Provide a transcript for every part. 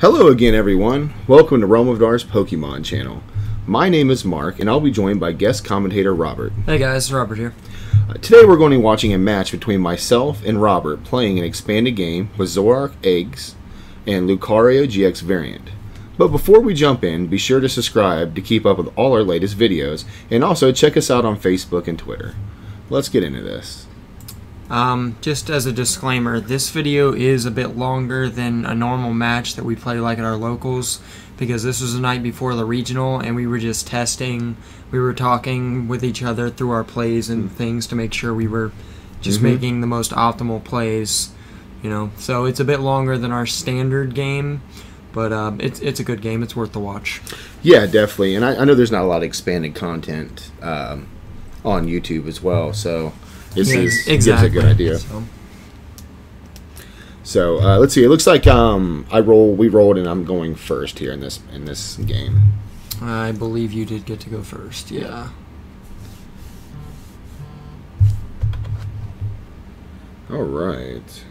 Hello again, everyone. Welcome to Realm of Vidar's Pokemon channel. My name is Mark, and I'll be joined by guest commentator Robert. Hey guys, Robert here. Uh, today we're going to be watching a match between myself and Robert playing an expanded game with Zoroark Eggs and Lucario GX variant. But before we jump in, be sure to subscribe to keep up with all our latest videos, and also check us out on Facebook and Twitter. Let's get into this. Um, just as a disclaimer, this video is a bit longer than a normal match that we play like at our locals because this was the night before the regional and we were just testing. We were talking with each other through our plays and things to make sure we were just Mhm. making the most optimal plays. You know, so it's a bit longer than our standard game, but um, it's it's a good game. It's worth the watch. Yeah, definitely. And I, I know there's not a lot of expanded content um, on YouTube as well, so this Yeah, is gives a good idea. So, So uh, let's see. It looks like um, I roll. We rolled, and I'm going first here in this in this game. I believe you did get to go first. Yeah. All right.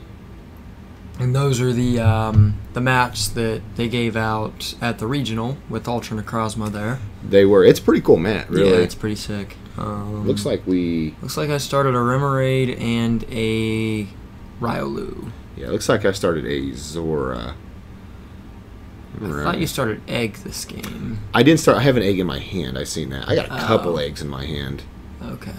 And those are the um, the maps that they gave out at the regional with Ultra Necrozma there. They were. It's a pretty cool mat, really. Yeah, it's pretty sick. Um, looks like we. looks like I started a Remoraid and a Riolu. Yeah, looks like I started a Zorua. I thought you started Egg this game. I didn't start. I have an egg in my hand. I seen that. I got a couple Oh. eggs in my hand. Okay.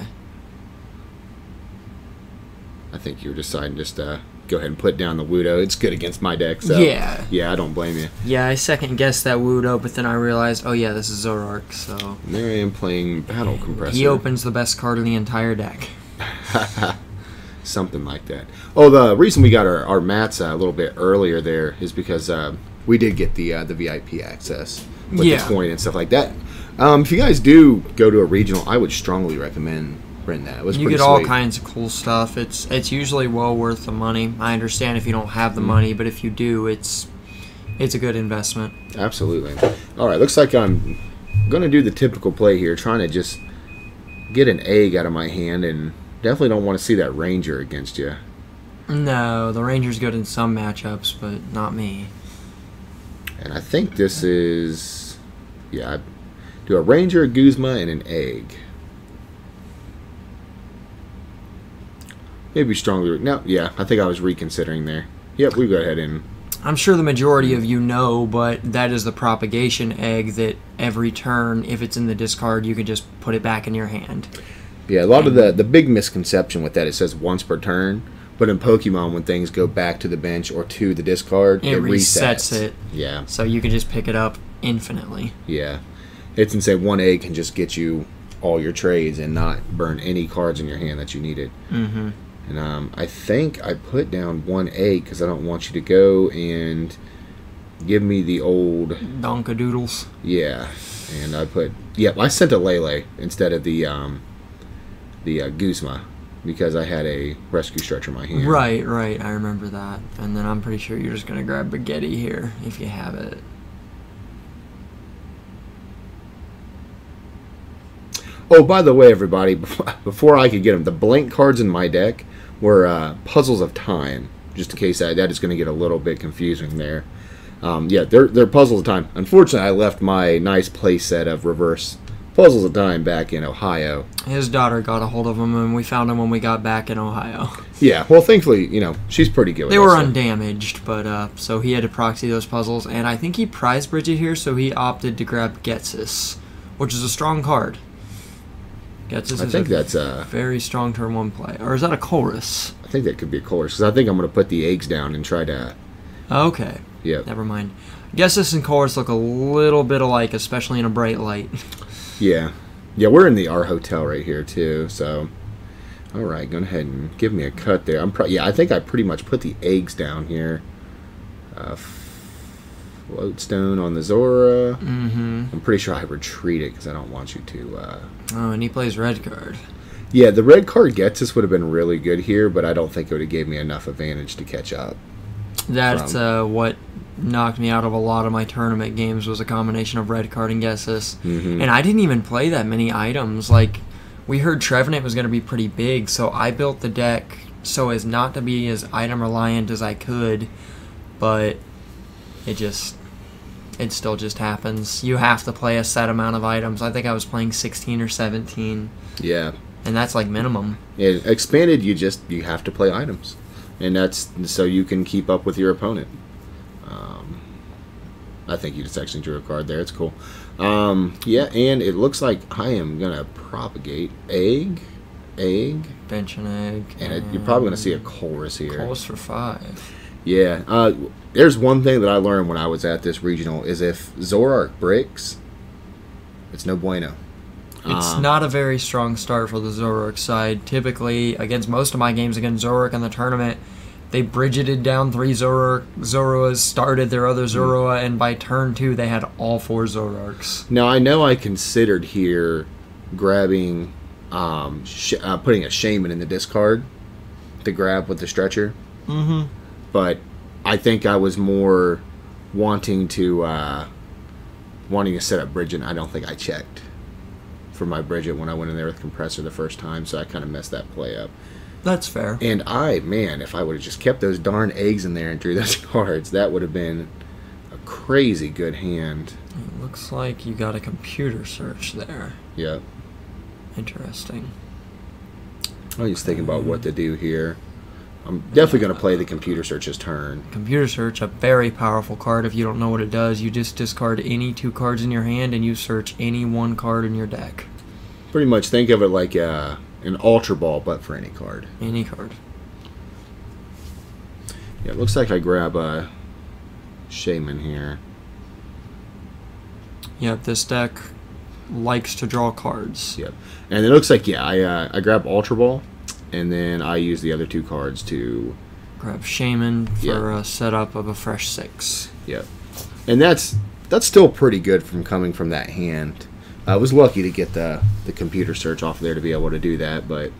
I think you were deciding just uh, go ahead and put down the Wudo. It's good against my deck. So Yeah. yeah, I don't blame you. Yeah, I second guessed that Wudo, but then I realized, oh yeah, this is Zoroark, so And there I am playing Battle Compressor. he opens the best card in the entire deck. something like that. Oh, the reason we got our, our mats uh, a little bit earlier there is because uh, we did get the uh, the VIP access with Yeah. the coin and stuff like that. Um, if you guys do go to a regional, I would strongly recommend renting that. It was You get all sweet. kinds of cool stuff. It's it's usually well worth the money. I understand if you don't have the mm. money, but if you do, it's it's a good investment. Absolutely. All right, looks like I'm going to do the typical play here, trying to just get an egg out of my hand, and definitely don't want to see that ranger against you. No, the Rangers good in some matchups, but not me. And I think this is, yeah, I do a ranger, a Guzma, and an egg. Maybe strongly. No, yeah, I think I was reconsidering there. Yep, we go ahead and I'm sure the majority of you know, but that is the propagation egg that every turn, if it's in the discard, you can just put it back in your hand. yeah. A lot of the the big misconception with that it says once per turn, but in Pokemon when things go back to the bench or to the discard, It it, resets. resets it. Yeah, So you can just pick it up infinitely. yeah. It's insane. One egg can just get you all your trades and not burn any cards in your hand that you needed. Mm-hmm. And um, I think I put down one egg because I don't want you to go and give me the old Donkadoodles. yeah. And I put yep. I sent a Lele instead of the um, the uh, Guzma because I had a rescue stretcher in my hand. Right, right. I remember that. And then I'm pretty sure you're just gonna grab Baguetti here if you have it. Oh, by the way, everybody, before I could get them, the blank cards in my deck were uh, puzzles of time. Just in case that that is going to get a little bit confusing there. Um, yeah, they're they're puzzles of time. Unfortunately, I left my nice play set of reverse puzzles of time back in Ohio. His daughter got a hold of them, and we found them when we got back in Ohio. Yeah, well, thankfully, you know, she's pretty good. With They were stuff. undamaged, but uh, so he had to proxy those puzzles, and I think he prized Brigette here, so he opted to grab Ghetsis, which is a strong card. Ghetsis I is think that's a very strong turn one play, or is that a chorus? I think that could be a chorus because I think I'm going to put the eggs down and try to. Okay, Yeah, never mind. Ghetsis and chorus look a little bit alike, especially in a bright light. yeah, yeah. We're in the R hotel right here too, so. All right, go ahead and give me a cut there. I'm pro- yeah, I think I pretty much put the eggs down here. Uh, floatstone on the Zorua. mm-hmm. I'm pretty sure I retreat it because I don't want you to. Uh... Oh, and he plays red card. Yeah, the red card Ghetsis would have been really good here, but I don't think it would have gave me enough advantage to catch up. That's uh, what knocked me out of a lot of my tournament games was a combination of red card and guesses. Mhm. And I didn't even play that many items. Like we heard Trevenant was going to be pretty big, so I built the deck so as not to be as item reliant as I could. But it just it still just happens. You have to play a set amount of items. I think I was playing 16 or 17, Yeah. and that's like minimum. And expanded, you just you have to play items, and that's so you can keep up with your opponent. Um, I think you just actually drew a card there. It's cool. Um, yeah, and it looks like I am gonna propagate egg, egg, Bench and egg. and it, you're probably gonna see a chorus here. Chorus for five. Yeah. Uh, there's one thing that I learned when I was at this regional is if Zoroark breaks, it's no bueno. It's Um, not a very strong start for the Zoroark side. Typically, against most of my games against Zoroark in the tournament, they bridgeted down three Zoroark, Zoruas, started their other Hmm. Zorua, and by turn two, they had all four Zoroarks. Now I know I considered here grabbing, um, sh- uh, putting a shaman in the discard to grab with the stretcher, Mm-hmm. But I think I was more wanting to uh, wanting to set up Brigette. I don't think I checked for my Brigette when I went in there with compressor the first time, so I kind of messed that play up. That's fair. And I, man, if I would have just kept those darn eggs in there and drew those cards, that would have been a crazy good hand. It looks like you got a computer search there. Yep. Interesting. I was thinking about what to do here. I'm definitely going to play the computer search's turn. Computer search, a very powerful card. If you don't know what it does, you just discard any two cards in your hand and you search any one card in your deck. Pretty much think of it like uh, an Ultra Ball, but for any card. Any card. Yeah, it looks like I grab a Shaman here. Yep, this deck likes to draw cards. Yep. And it looks like, yeah, I, uh, I grab Ultra Ball, and then I use the other two cards to. Grab Shaman for Yeah. a setup of a fresh six. Yep. And that's that's still pretty good from coming from that hand. I was lucky to get the the computer search off there to be able to do that, but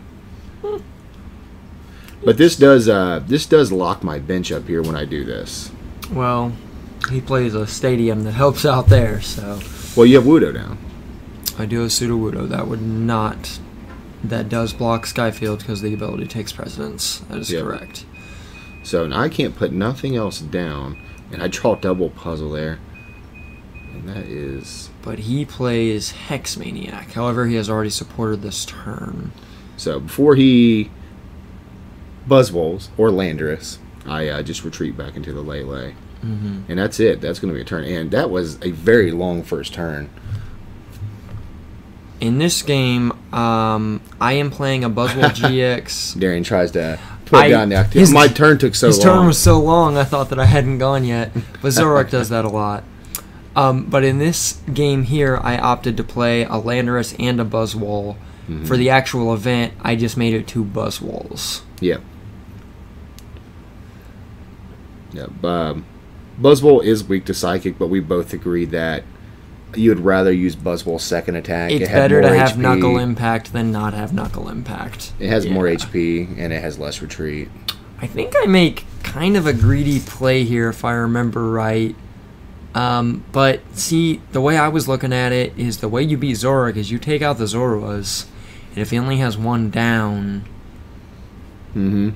but this does uh, this does lock my bench up here when I do this. Well, he plays a stadium that helps out there, so Well, you have Wudo down. I do a Sudowoodo. That would not. That does block Skyfield because the ability takes precedence. That is Yep. correct. So now I can't put nothing else down, and I draw double puzzle there, and that is But he plays Hex Maniac. However, he has already supported this turn. so before he Buzzwolves or Landorus, I uh, just retreat back into the Lele, Mm-hmm. and that's it. That's going to be a turn, and that was a very long first turn. In this game, um, I am playing a Buzzwole GX. Darian tries to put I- down the activity. his- My turn took so His long. His turn was so long, I thought that I hadn't gone yet. But Zoroark does that a lot. Um, but in this game here, I opted to play a Landorus and a Buzzwole. Mm-hmm. For the actual event, I just made it two Buzzwoles. Yeah. Yeah. Um, Buzzwole is weak to psychic, but we both agree that you would rather use Buzzwole's second attack. It's It better to have HP. Knuckle Impact than not have Knuckle Impact. It has more HP and it has less retreat. I think I make kind of a greedy play here, if I remember right. Um, but see, the way I was looking at it is the way you beat Zoroark is you take out the Zoruas, and if he only has one down, Mm-hmm.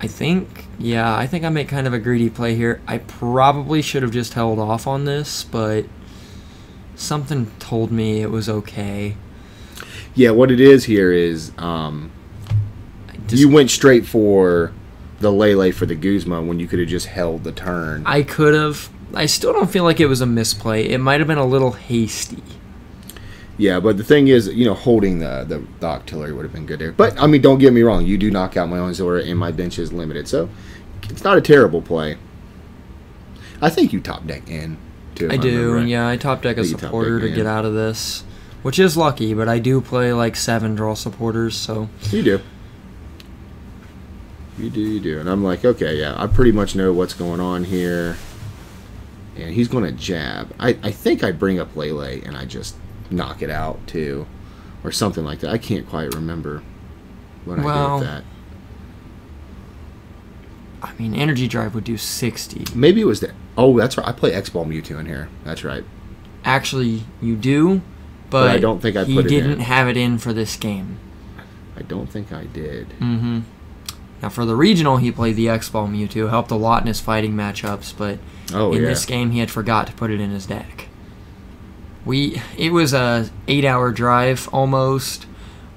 I think, yeah, I think I make kind of a greedy play here. I probably should have just held off on this, but something told me it was okay. Yeah, what it is here is um, just- you went straight for the Lele for the Guzma when you could have just held the turn. I could have. I still don't feel like it was a misplay. It might have been a little hasty. Yeah, but the thing is, you know, holding the, the, the Octillery would have been good there. But, I mean, don't get me wrong. You do knock out my own Zorua, and my bench is limited. So, it's not a terrible play. I think you top deck in, too. I do, right. yeah. I top deck a think you top supporter deck to get out of this, which is lucky. But I do play like seven draw supporters, so You do. You do, you do. And I'm like, okay, yeah, I pretty much know what's going on here. And he's going to jab. I, I think I bring up Lele and I just knock it out, too. Or something like that. I can't quite remember what I Well- did with that. I mean, energy drive would do sixty. Maybe it was the. Oh, that's right. I play X Ball Mewtwo in here. That's right. Actually, you do, but, I don't think I he put it didn't in. have it in for this game. I don't think I did. Mm-hmm. Now for the regional, he played the X Ball Mewtwo, helped a lot in his fighting matchups, but Oh in yeah. this game he had forgot to put it in his deck. We it was a eight hour drive almost.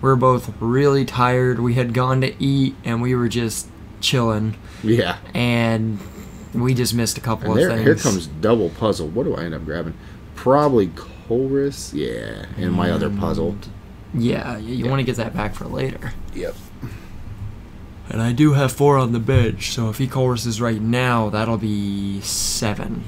We are both really tired. We had gone to eat and we were just chilling Yeah. and we just missed a couple And of there, things. here comes double puzzle. What do I end up grabbing? Probably Chorus. Yeah, and my other puzzle. Yeah, you, you Yeah. want to get that back for later. Yep. And I do have four on the bench, so if he choruses right now, that'll be seven.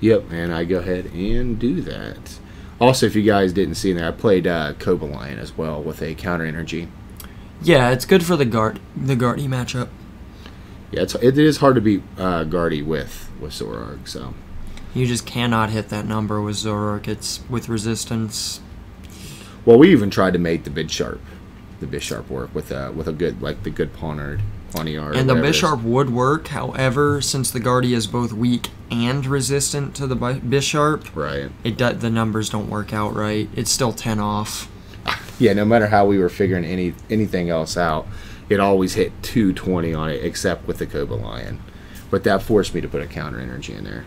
Yep, and I go ahead and do that. Also, if you guys didn't see that, I played uh, Cobalion as well with a counter energy. Yeah, it's good for the guard the Guardy matchup. Yeah, it's, it is hard to beat uh, Guardy with with Zoroark. So You just cannot hit that number with Zoroark. It's with resistance. well, we even tried to make the Bisharp, the Bisharp work with uh, with a good like the good Pawniard. And the whatever it is. Bisharp would work, however, since the Guardy is both weak and resistant to the Bi- Bisharp, Right. it do- the numbers don't work out right. It's still 10 off. Yeah, no matter how we were figuring any anything else out, it always hit 220 on it, except with the Cobalion. But that forced me to put a counter energy in there,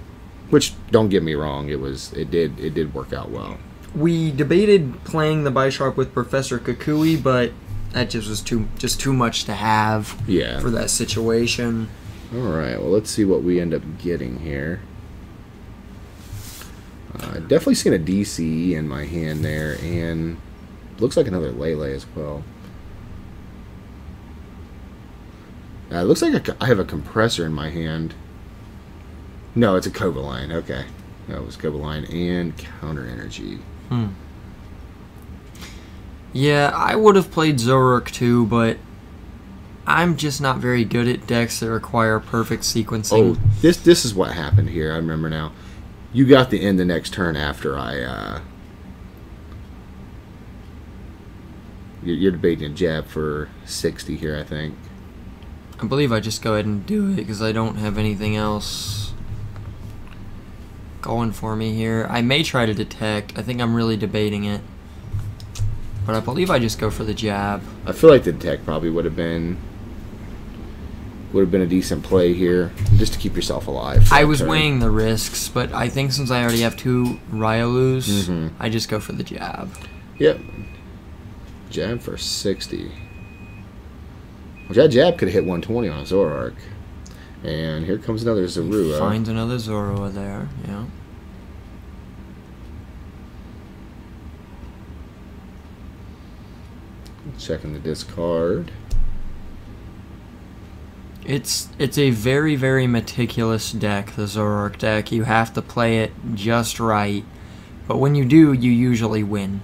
which don't get me wrong, it was it did it did work out well. We debated playing the Bisharp with Professor Kukui, but that just was too just too much to have Yeah. for that situation. All right. Well, let's see what we end up getting here. Uh, definitely seen a DC in my hand there, and looks like another Lele as well. Uh, it looks like a I have a compressor in my hand. No, it's a Cobalion. Okay. That was Cobalion and counter energy. Hmm. Yeah, I would have played Zoroark too, but I'm just not very good at decks that require perfect sequencing. Oh, this this is what happened here. I remember now. You got the end the next turn after I. uh You're, you're debating a jab for sixty here, I think. I believe I just go ahead and do it because I don't have anything else going for me here. I may try to detect. I think I'm really debating it. But I believe I just go for the jab. I feel like the tech probably would have been would have been a decent play here, just to keep yourself alive. I was turn. weighing the risks, but I think since I already have two Riolus, Mhm. I just go for the jab. Yep. Jab for sixty. Which that jab could hit 120 on a Zoroark. And here comes another Zorua. Finds another Zorua there, yeah. Checking the discard. It's it's a very very meticulous deck, the Zoroark deck. You have to play it just right, but when you do, you usually win.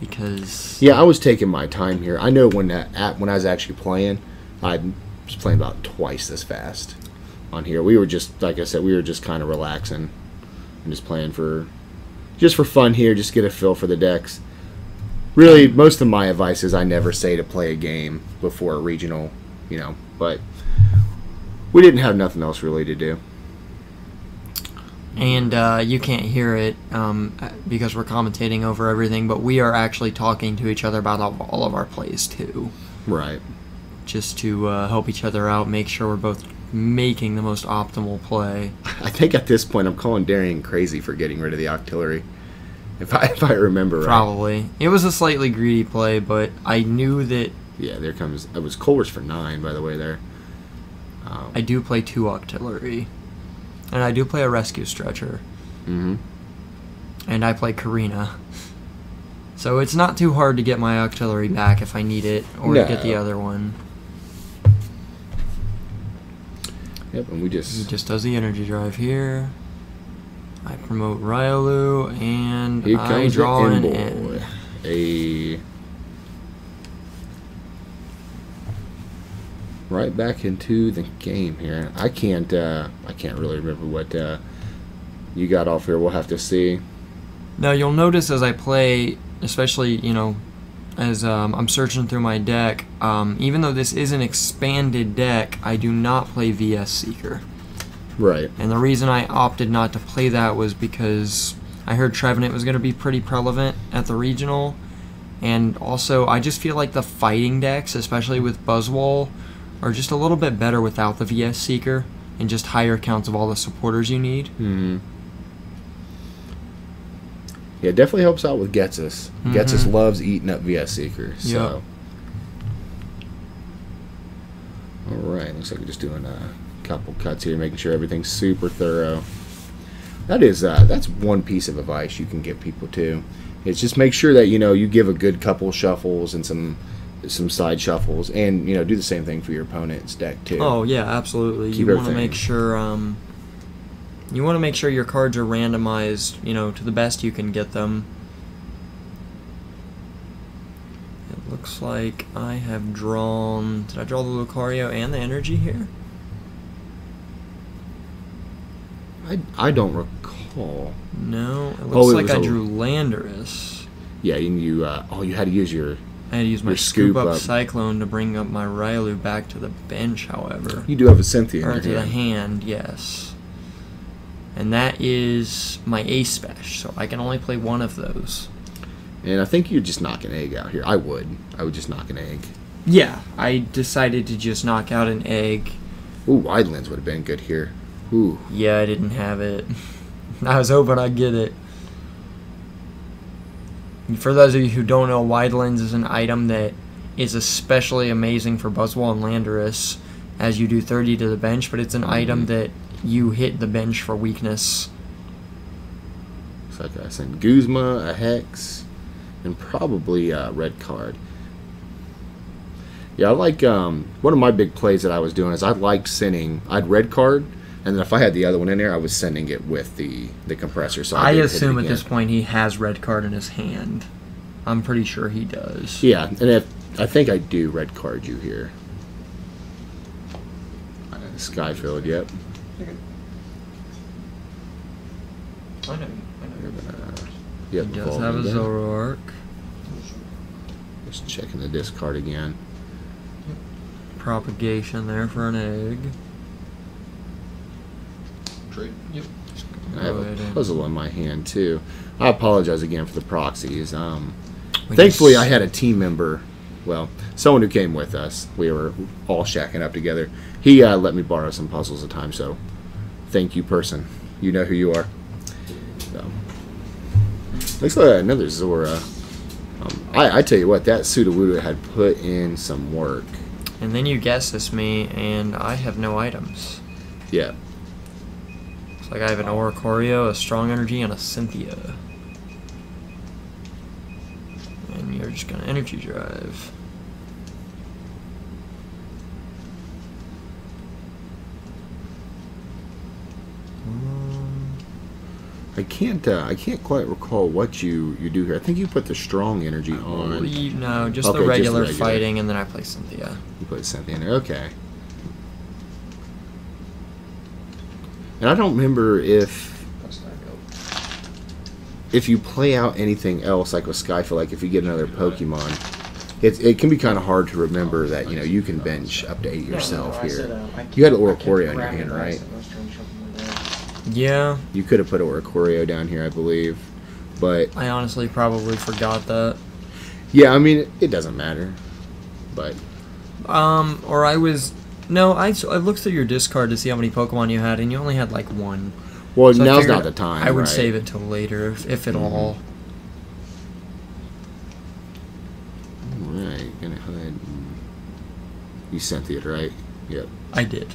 Because Yeah, I was taking my time here. I know when that at, when I was actually playing, I was playing about twice this fast on here. We were just like I said, we were just kind of relaxing and just playing for just for fun here, just get a feel for the decks. Really, most of my advice is I never say to play a game before a regional, you know, but we didn't have nothing else really to do. And uh, you can't hear it um, because we're commentating over everything, but we are actually talking to each other about all, all of our plays too, Right. just to uh, help each other out, make sure we're both making the most optimal play. I think at this point I'm calling Darian crazy for getting rid of the octillery. If I if I remember right. Probably it was a slightly greedy play, but I knew that Yeah, there comes. It was Colress for nine, by the way. There. Um, I do play two Octillery, and I do play a rescue stretcher, hmm and I play Korrina. So it's not too hard to get my Octillery back if I need it, or to get the other one. Yep, and we He just. just does the energy drive here. I promote Riolu, and I draw an boy. A. Right back into the game here. I can't. Uh, I can't really remember what uh, you got off here. We'll have to see. Now you'll notice as I play, especially you know, as um, I'm searching through my deck, um, even though this is an expanded deck, I do not play VS Seeker. Right. And the reason I opted not to play that was because I heard Trevenant was going to be pretty prevalent at the regional. And also, I just feel like the fighting decks, especially with Buzzwole, are just a little bit better without the VS Seeker and just higher counts of all the supporters you need. hmm Yeah, it definitely helps out with Ghetsis. Mhm. Ghetsis loves eating up VS Seekers. So. All right, looks like we're just doing a couple cuts here, making sure everything's super thorough. That is, uh, that's one piece of advice you can give people too. It's just make sure that you know you give a good couple shuffles and some some side shuffles, and you know do the same thing for your opponent's deck too. Oh yeah, absolutely. Keep you want to make sure um, you want to make sure your cards are randomized, you know, to the best you can get them. It looks like I have drawn. Did I draw the Lucario and the energy here? I, I don't recall. No, it looks Oh, it like I a- drew Landorus. Yeah, and you uh, oh you had to use your I had to use my scoop, scoop up, up. Cyclone to bring up my Riolu back to the bench, however. you do have a Cynthia Or to the hand. yes. And that is my ace so I can only play one of those. and I think you just knock an egg out here. I would I would just knock an egg. Yeah, I decided to just knock out an egg. Ooh, wide lens would have been good here. Ooh, Yeah, I didn't have it. I was hoping I'd get it. And For those of you who don't know, wide lens is an item that is especially amazing for Buzzwole and Landorus as you do 30 to the bench, but it's an item Mhm. that you hit the bench for weakness. like I sent Guzma, a hex, and probably a red card. Yeah, I like um, one of my big plays that I was doing is I liked sending. I'd red card, and then if I had the other one in there, I was sending it with the the compressor. So I, I didn't hit it assume at this point he has red card in his hand. I'm pretty sure he does. Yeah, and if I think I do red card you here. Uh, Skyfield, yep. I know. I know you're to yep. He does have a. Zoroark. Just checking the discard again. Propagation there for an egg. Trade. Yep. I have a puzzle in my hand too. I apologize again for the proxies. Um, thankfully, I had a team member. Well, someone who came with us. We were all shacking up together. He uh, let me borrow some puzzles at time. So, thank you, person. You know who you are. So, looks like another Zorua. Um, I, I tell you what, that Sudowoodo had put in some work. And then you guess this me, and I have no items. Yeah. Like I have an Oricorio, a Strong Energy, and a Cynthia. And you're just gonna Energy Drive. Um, I can't. Uh, I can't quite recall what you you do here. I think you put the strong energy on. believe- no, just Okay, the just the regular regular. fighting, and then I play Cynthia. You put Cynthia in there. Okay. And I don't remember if That's not go. if you play out anything else like with Skyfield, like if you get another Pokemon, it, it can be kind of hard to remember that you know you can bench up to eight yourself here. You had Oricorio in your hand, right? Yeah, You could have put Oricorio down here, I believe, but I honestly probably forgot that. yeah, I mean it doesn't matter. But Um, or I was. No, I, I looked through your discard to see how many Pokemon you had, and you only had like one. well, So now's not the time. I would right? save it till later, if, if at Mhm. all. Right, gonna and- You sent it right. Yep. I did.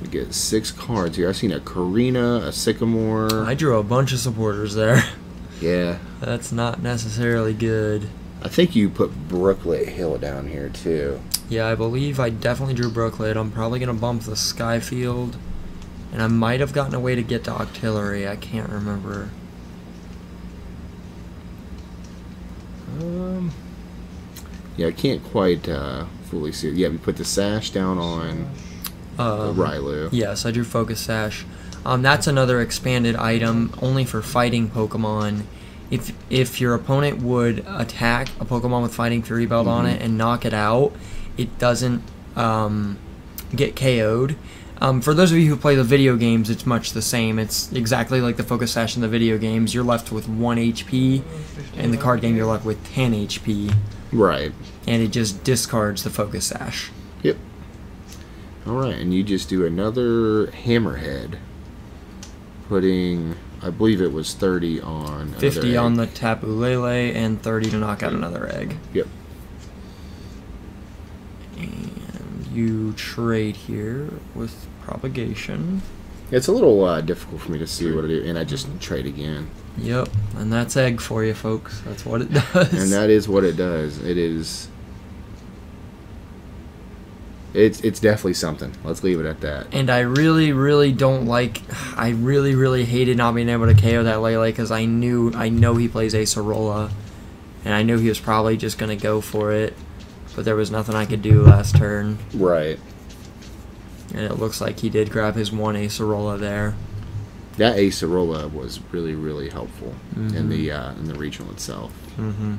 We get six cards here. I've seen a Korrina, a Sycamore. I drew a bunch of supporters there. yeah. That's not necessarily good. I think you put Brooklet Hill down here too. Yeah, I believe I definitely drew Brooklet. I'm probably gonna bump the Skyfield, and I might have gotten away to get to Octillery. I can't remember. Um. Yeah, I can't quite uh, fully see. it. Yeah, we put the sash down on the Um, Riolu. Yes, I drew Focus Sash. Um, that's another expanded item only for fighting Pokemon. If if your opponent would attack a Pokemon with Fighting Fury Belt on Mhm. it and knock it out, it doesn't um, get KO'd. Um, for those of you who play the video games, it's much the same. It's exactly like the Focus Sash in the video games. You're left with 1 HP. In the card game, you're left with 10 HP. Right. And it just discards the Focus Sash. Yep. All right, and you just do another hammerhead, putting I believe it was thirty on 50 another on egg. the Tapu Lele and 30 to knock out another egg. Yep. And you trade here with propagation. It's a little uh, difficult for me to see what it is, and I just trade again. Yep, and that's egg for you, folks. That's what it does. And that is what it does. It is. It's it's definitely something. Let's leave it at that. And I really, really don't like. I really, really hated not being able to KO that Lele because I knew, I know he plays Acerola, and I knew he was probably just gonna go for it, but there was nothing I could do last turn, Right. and it looks like he did grab his one Acerola there. That Acerola was really really helpful in Mhm. the uh, in the regional itself. Mm-hmm.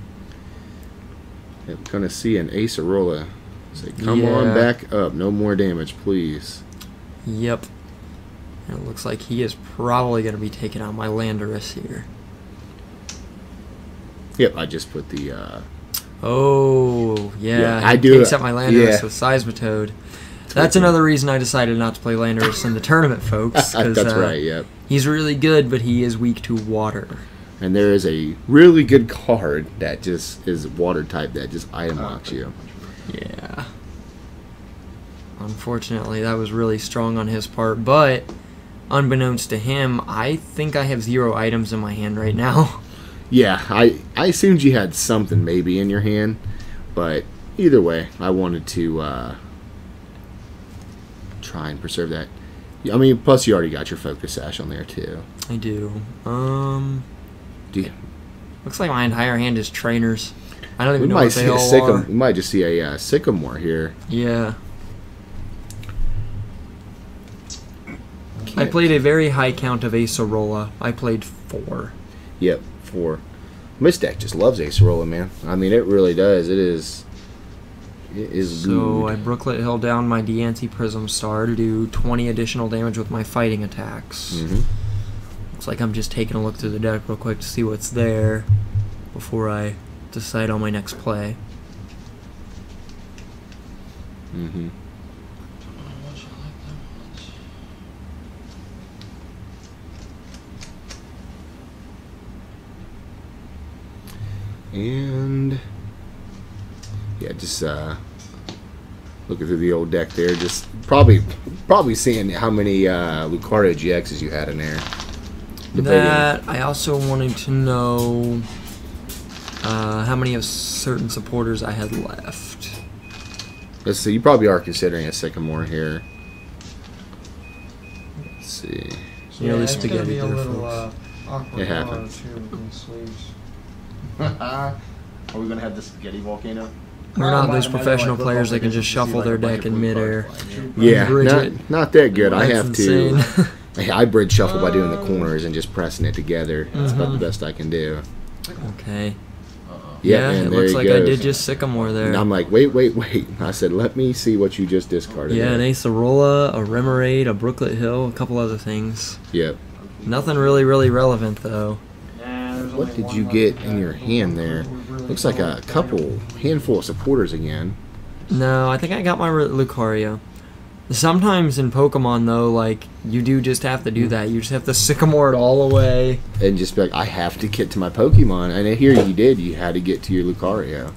I'm gonna see an Acerola. Say, come on back up. No more damage, please. Yep. And it looks like he is probably gonna be taking out my Landorus here. Yep. I just put the. Uh, Oh, yeah. Yeah, I do out my Landorus Yeah. with Seismitoad. That's another reason I decided not to play Landorus in the tournament, folks. That's uh, right. Yep. He's really good, but he is weak to water. And there is a really good card that just is water type that just item locks you. Yeah. Unfortunately, that was really strong on his part, but unbeknownst to him, I think I have zero items in my hand right now. Yeah, I I assumed you had something maybe in your hand, but either way, I wanted to uh, try and preserve that. I mean, plus you already got your focus sash on there too. I do. Um, Do you, looks like my entire hand is trainers. I don't we even know might what see they a all sycam- are. We might just see a uh, sycamore here. Yeah. I played a very high count of Acerola. I played four. Yep, four. This deck just loves Acerola, man. I mean, it really does. It is. It is So I. Brooklet Hill down my Diancie Prism Star to do 20 additional damage with my fighting attacks. Mhm. Looks like I'm just taking a look through the deck real quick to see what's there before I decide on my next play. Mhm. And yeah, just uh, looking through the old deck there, just probably probably seeing how many uh, Lucario GXs you had in there. Debating. That I also wanted to know uh, how many of certain supporters I had left. Let's see. You probably are considering a Sycamore here. Let's see. Yeah, yeah, it's gonna spaghetti be a there, little folks. uh, awkward It tomorrow, happens. too, with these sleeves. Are we gonna have the spaghetti volcano? We're not I those might- I might professional look players over that can just shuffle like, their deck in midair. Yeah, not not that good. I have to. I I bridge shuffle by doing the corners and just pressing it together. That's about the Mhm. best I can do. okay. Uh-uh. Yeah, Yeah, man, it there looks he like I did just Sycamore there. And I'm like, wait, wait, wait. I said, let me see what you just discarded. yeah, an. Acerola, a Remoraid, a Brooklet Hill, a couple other things. Yep. Nothing really, really relevant though. What did you get in your hand there? Looks like a couple handful of supporters again. No, I think I got my Lucario. Sometimes in Pokemon though, like you do just have to do that. You just have to Sycamore it all away. And just be like, I have to get to my Pokemon. And here you did. You had to get to your Lucario.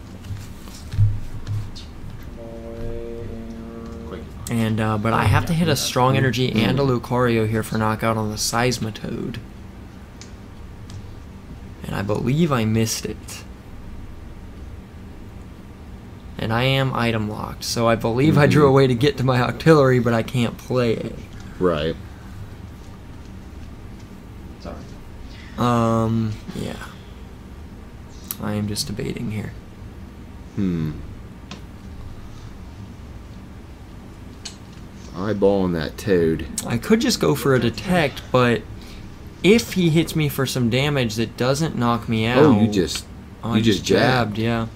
And uh, but I have to hit a strong energy and a Lucario here for knockout on the Seismitoad. And I believe I missed it. And I am item locked, so I believe I drew a Mhm. way to get to my Octillery, but I can't play it. Right. Sorry. Um, yeah. I am just debating here. Hmm. Eyeballing that toad. I could just go for a detect, but if he hits me for some damage that doesn't knock me out, Oh, you just. oh, you just just jabbed, yeah.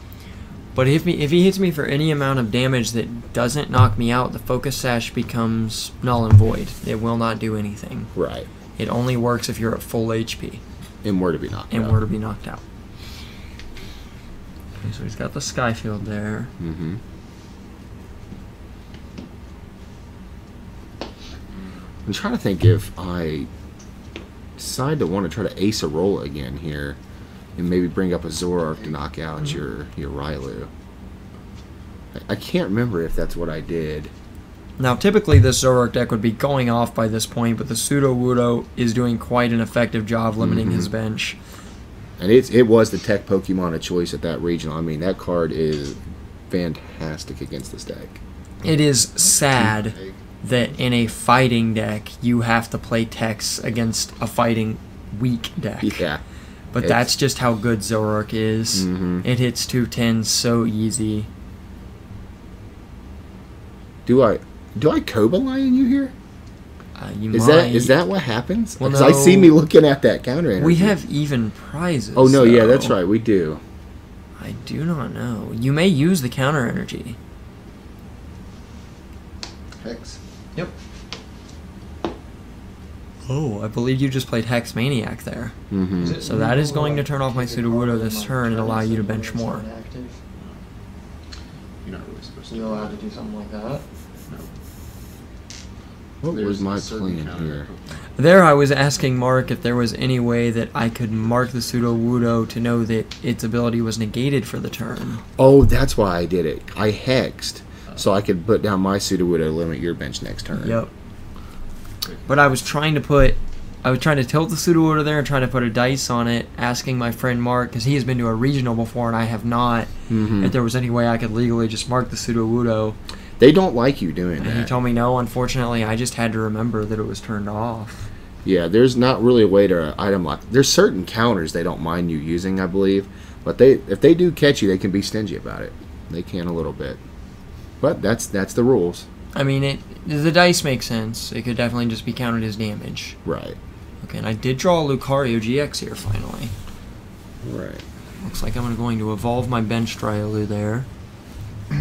But if me if he hits me for any amount of damage that doesn't knock me out, the focus sash becomes null and void. It will not do anything. Right. It only works if you're at full HP And were to be knocked out. and out. were to be knocked out. Okay, so he's got the Skyfield there. Mm-hmm. I'm trying to think if I decide to want to try to ace a roll again here, and maybe bring up a Zoroark to knock out mm-hmm. your your Riolu. I, I can't remember if that's what I did. Now, typically this Zoroark deck would be going off by this point, but the Sudowoodo is doing quite an effective job limiting his mm-hmm. bench. And it's it was the tech Pokemon of choice at that regional. I mean, that card is fantastic against this deck. It is sad that in a fighting deck you have to play techs against a fighting weak deck. Yeah. But It's- that's just how good Zoroark is. Mhm. It hits 210 so easy. Do I do I Cobalion you here? Uh, you Is might. that is that what happens? Well, Because I see me looking at that counter energy. We have even prizes. Oh no, yeah, that's right. We do. I do not know. You may use the counter energy. Hex. Yep. Oh, I believe you just played Hex Maniac there. hmm So that is going to turn off my keep your Sudowoodo this turn and allow you to bench more. You're not really supposed to. You're allowed to do something like that. No. What There's was my plan here? There, I was asking Mark if there was any way that I could mark the Sudowoodo to know that its ability was negated for the turn. Oh, that's why I did it. I hexed so I could put down my Sudowoodo limit your bench next turn. Yep. But I was trying to put, I was trying to tilt the Sudowoodo there and trying to put a dice on it, asking my friend Mark, because he has been to a regional before and I have not, hmm if there was any way I could legally just mark the Sudowoodo. They don't like you doing And he told me no, unfortunately, I just had to remember that it was turned off. Yeah, there's not really a way to item lock. There's certain counters they don't mind you using, I believe, but they if they do catch you, they can be stingy about it. They can a little bit, but that's that's the rules, I mean, it the dice make sense. It could definitely just be counted as damage. right? Okay, and I did draw a Lucario GX here finally. Right. Looks like I'm going to evolve my bench Dryalu there.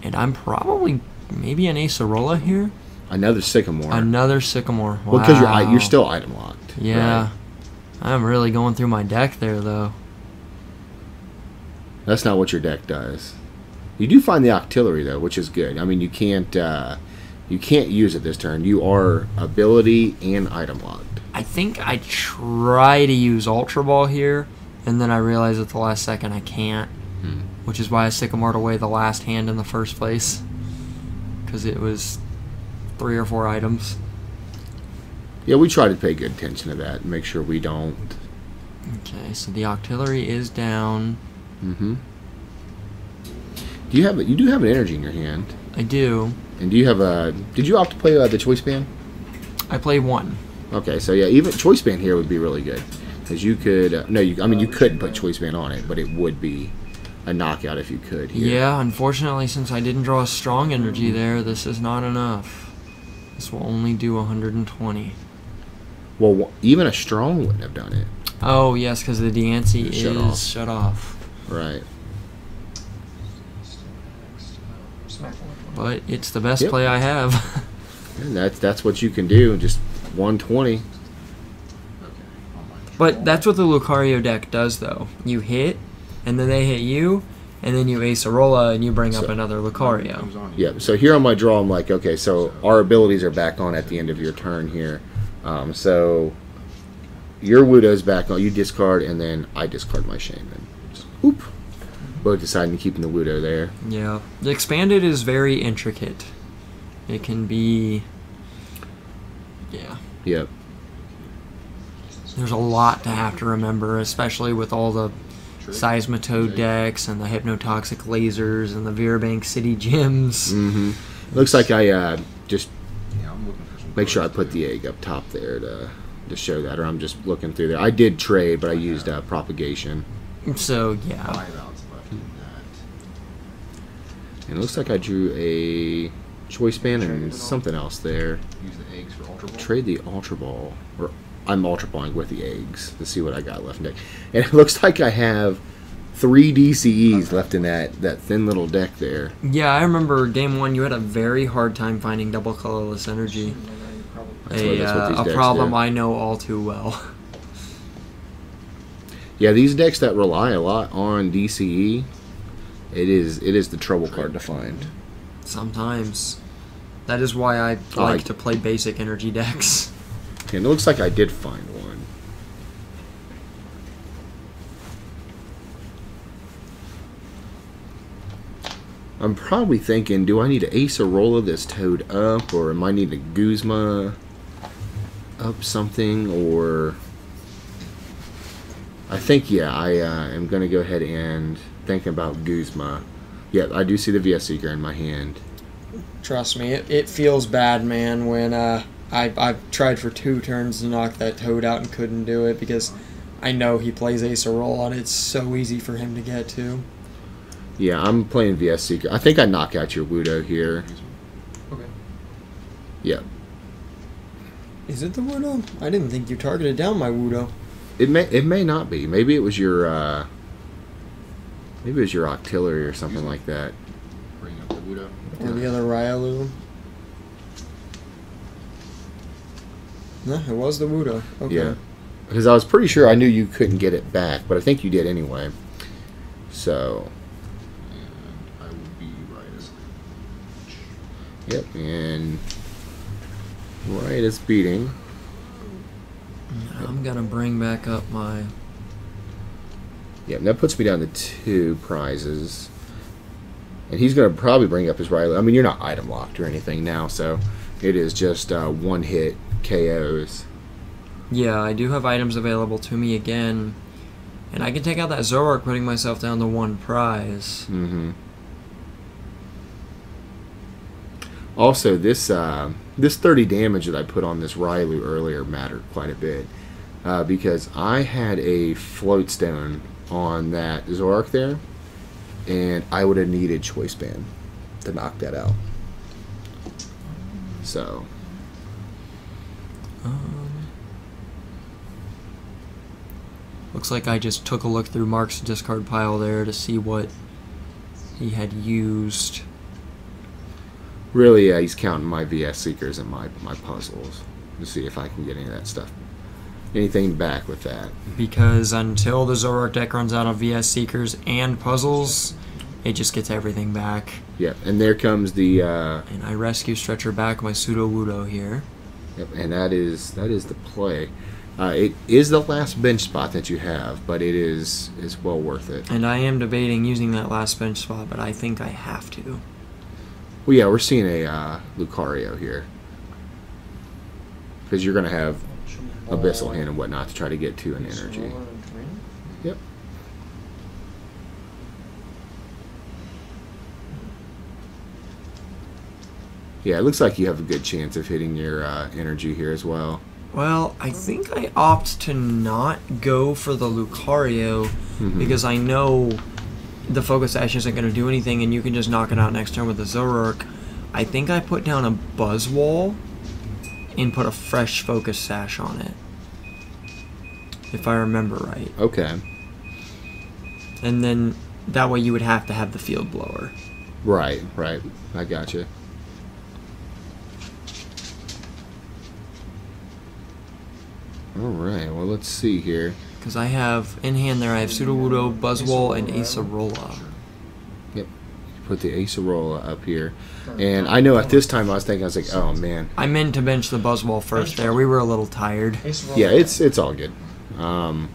And I'm probably maybe an Acerola here. Another sycamore. Another Sycamore. Wow. well, because you're you're still item locked. Yeah. right? I'm really going through my deck there, though. That's not what your deck does. You do find the Octillery though, which is good. I mean, you can't uh, you can't use it this turn. You are ability and item locked. I think I try to use Ultra Ball here, and then I realize at the last second I can't. Hmm. Which is why I Sycamored away the last hand in the first place. Because it was three or four items. Yeah, we try to pay good attention to that and make sure we don't. Okay, so the Octillery is down. Mm-hmm. Do you have you do have an energy in your hand? I do. And do you have a? Did you opt to play uh, the choice band? I play one. Okay, so yeah, even choice band here would be really good because you could. Uh, no, you. I mean, you couldn't put choice band on it, but it would be a knockout if you could. Here. Yeah, unfortunately, since I didn't draw a strong energy there, this is not enough. This will only do 120. Well, even a strong wouldn't have done it. Oh, yes, because the Diancie is off. shut off. Right. Smack one. But it's the best Yep. play I have. And that's that's what you can do. Just 120. Okay. on mine. but that's what the Lucario deck does, though. You hit, and then they hit you, and then you ace a Rolla, and you bring up another Lucario. Comes on you. Yeah. So here on my draw, I'm like, okay, so our abilities are back on at the end of your turn here. Um, so your Wudo's back on. You discard, and then I discard my Shaman. Oop. Both deciding to keep the Wudo there. Yeah. The expanded is very intricate. It can be. Yeah. Yep. There's a lot to have to remember, especially with all the Trick. Seismitoad decks and the hypnotoxic lasers and the Virbank City gyms. Mm-hmm. Looks like I uh, just Yeah, I'm looking for some make sure I put too. the egg up top there to to show that, or I'm just looking through there. I did trade, but I used uh, propagation, So yeah, five outs left in that. And it looks like I drew a choice band and Traded it all. something else there. Use the eggs for ultra ball. Trade the ultra ball, or I'm ultra balling with the eggs to see what I got left in deck, and it looks like I have three DCEs left in that that thin little deck there. yeah. I remember game one. You had a very hard time finding double colorless energy. That's what- A, that's what uh, these a problem do. I know all too well. Yeah, these decks that rely a lot on DCE, it is it is the trouble card to find. Sometimes. That is why I I- like to play basic energy decks. And it looks like I did find one. I'm probably thinking, do I need to ace a roll of this toad up, or am I need to Guzma up something, or... I think, yeah, I uh, am going to go ahead and think about Guzma. Yeah, I do see the VS Seeker in my hand. Trust me, it, it feels bad, man, when uh, I, I've tried for two turns to knock that toad out and couldn't do it because I know he plays Acerola and it's so easy for him to get to. Yeah, I'm playing VS Seeker. I think I knock out your Wudo here. Okay. Yeah. Is it the Wudo? I didn't think you targeted down my Wudo. It may it may not be. Maybe it was your uh maybe it was your octillery or something like that. Bring up the Wudo. Or the other Riolu. No, it was the Wudo. Okay. Yeah. Because I was pretty sure I knew you couldn't get it back, but I think you did anyway. So And I will be right as yep, and right is beating. I'm gonna bring back up my. Yep, that puts me down to two prizes. And he's gonna probably bring up his Riolu. I mean you're not item locked or anything now, so it is just uh, one hit KOs. Yeah, I do have items available to me again, and I can take out that Zoroark, putting myself down to one prize. Mm-hmm. Also, this uh, this 30 damage that I put on this Riolu earlier mattered quite a bit uh, because I had a float stone on that Zoroark there, and I would have needed Choice Band to knock that out. So, Um, looks like I just took a look through Mark's discard pile there to see what he had used. really, yeah, he's counting my VS Seekers and my, my puzzles to see if I can get any of that stuff. Anything back with that. Because until the Zoroark deck runs out of VS Seekers and puzzles, it just gets everything back. Yep, and there comes the uh, And I rescue Stretcher back my Sudowoodo here. Yep, and that is that is the play. Uh, it is the last bench spot that you have, but it is is well worth it. And I am debating using that last bench spot, but I think I have to. Well, yeah, we're seeing a uh, Lucario here because you're going to have Abyssal Hand and whatnot to try to get to an energy. Yep. Yeah, it looks like you have a good chance of hitting your uh, energy here as well. Well, I think I opt to not go for the Lucario Mhm. because I know the Focus Sash isn't going to do anything and you can just knock it out next turn with the Zoroark. I think I put down a Buzzwole and put a fresh Focus Sash on it. If I remember right. Okay. And then that way you would have to have the Field Blower. Right, right. I got you. All right. Well, let's see here. Because I have, in hand there, I have Sudowoodo, Buzzwole, and Acerola. Put the Acerola up here, and I know at this time I was thinking I was like, oh man, I meant to bench the Buzzwole first there. We were a little tired. yeah, it's it's all good. Um,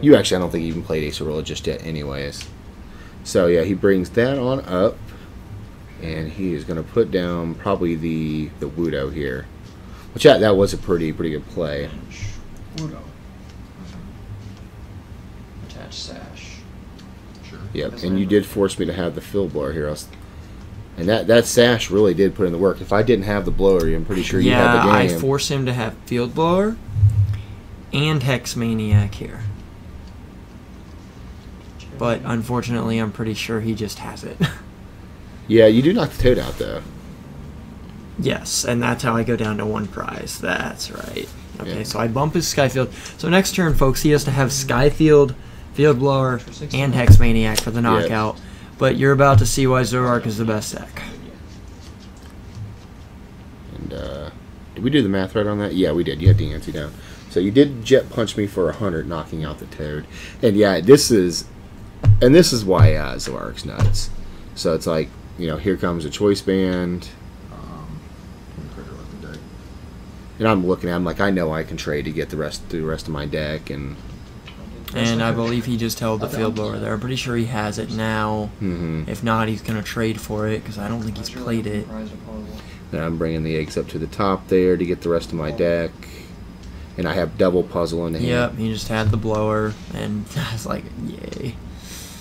you actually, I don't think you even played Acerola just yet, anyways. So yeah, he brings that on up, and he is going to put down probably the the Wudo here, which that, that was a pretty pretty good play. Udo. Attach sash. Yep, and you did force me to have the Field Blower here. I was, and that that sash really did put in the work. If I didn't have the blower, I'm pretty sure you yeah, had the game. I game. forced him to have Field Blower and Hex Maniac here. But unfortunately, I'm pretty sure he just has it. yeah, you do knock the toad out though. yes, and that's how I go down to one prize. That's right. Okay, Yeah. so I bump his Skyfield. So next turn, folks, he has to have Skyfield, Field Blower, and Hex Maniac for the knockout. But you're about to see why Zoroark is the best deck. And uh, did we do the math right on that? Yeah, we did. You had the ante down. So you did jet punch me for a hundred, knocking out the toad. And yeah, this is, and this is why uh, Zoark's nuts. So it's like, you know, here comes a choice band. Um, and I'm looking at. I'm like, I know I can trade to get the rest the rest of my deck, and And I believe he just held the field blower there. I'm pretty sure he has it now. hmm If not, he's gonna trade for it because I don't think he's played it. then I'm bringing the eggs up to the top there to get the rest of my deck, and I have double puzzle in hand. Yep, he just had the blower, and I was like, yay.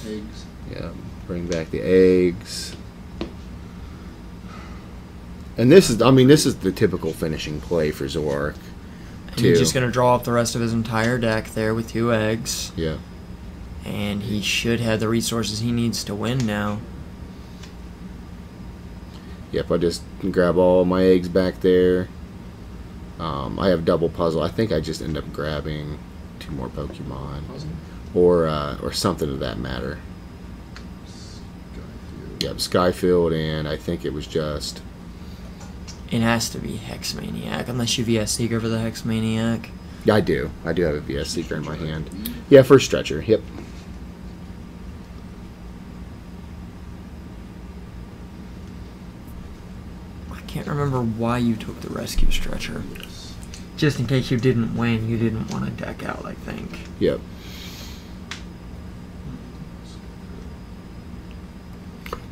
Eggs. Yeah, bring back the eggs. And this is, I mean, this is the typical finishing play for Zork. And Two. he's just gonna draw up the rest of his entire deck there with two eggs, Yeah. and he should have the resources he needs to win now. Yep, I just grab all my eggs back there. Um, I have double puzzle. I think I just end up grabbing two more Pokemon, or uh, or something of that matter. Yep, Skyfield, and I think it was just It has to be Hex Maniac, unless you VS Seeker for the Hex Maniac. yeah, I do. I do have a VS Seeker in my hand. Yeah, first stretcher. Yep. I can't remember why you took the Rescue Stretcher. Just in case you didn't win, you didn't want to deck out, I think. Yep.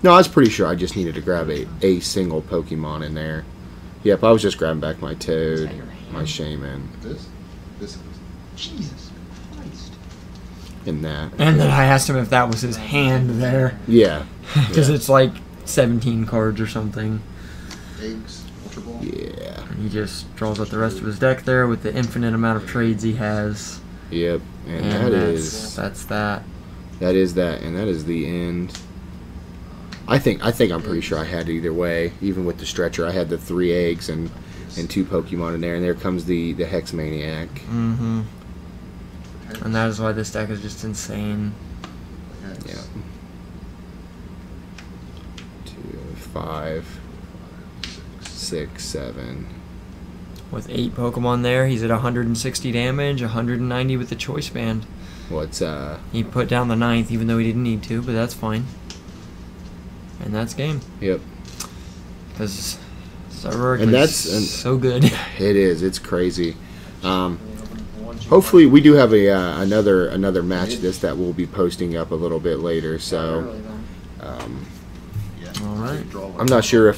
No, I was pretty sure I just needed to grab a, a single Pokemon in there. Yep, I was just grabbing back my Toad, my Shaymin, This? This is. Jesus Christ. and that. And then I asked him if that was his hand there, Yeah. because Yeah. it's like 17 cards or something. Eggs. Ultra Ball. Yeah. And he just draws out the rest of his deck there with the infinite amount of trades he has. Yep. And, And that that's, is that's that. that is that, and that is the end. I think I think I'm pretty sure I had it either way. Even with the stretcher, I had the three eggs and and two Pokemon in there, and there comes the the Hex Maniac. Mm-hmm. And that is why this deck is just insane. Eggs. Yeah. Two, five, six, seven. With eight Pokemon there, he's at 160 damage, 190 with the choice band. What's uh? He put down the ninth, even though he didn't need to, but that's fine. And that's game. Yep. Because And is that's- and- so good. It is. It's crazy. Um, hopefully, we do have a uh, another another match this that we'll be posting up a little bit later. So um, All right. I'm not sure if